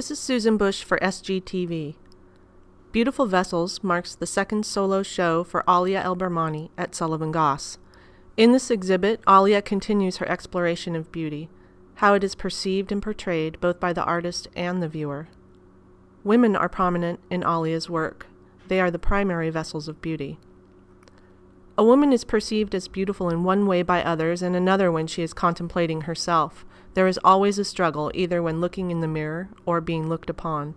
This is Susan Bush for SGTV. Beautiful Vessels marks the second solo show for Alia El Bermani at Sullivan Goss. In this exhibit, Alia continues her exploration of beauty, how it is perceived and portrayed both by the artist and the viewer. Women are prominent in Alia's work. They are the primary vessels of beauty. A woman is perceived as beautiful in one way by others and another when she is contemplating herself. There is always a struggle, either when looking in the mirror or being looked upon.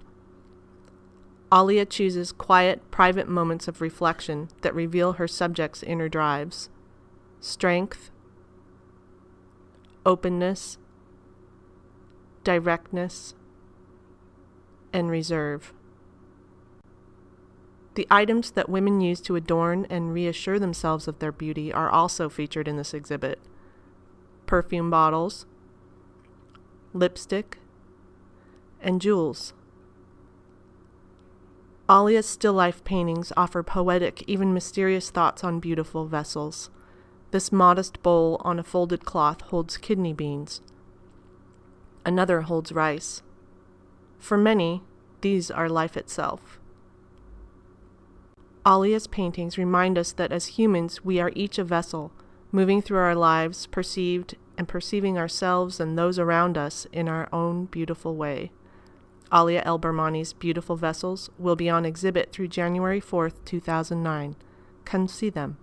Alia chooses quiet, private moments of reflection that reveal her subject's inner drives strength, openness, directness, and reserve. The items that women use to adorn and reassure themselves of their beauty are also featured in this exhibit perfume bottles, lipstick, and jewels. Alia's still life paintings offer poetic, even mysterious thoughts on beautiful vessels. This modest bowl on a folded cloth holds kidney beans. Another holds rice. For many, these are life itself. Alia's paintings remind us that as humans, we are each a vessel, moving through our lives, perceived and perceiving ourselves and those around us in our own beautiful way. Alia El Bermani's Beautiful Vessels will be on exhibit through January 4th, 2009. Come see them.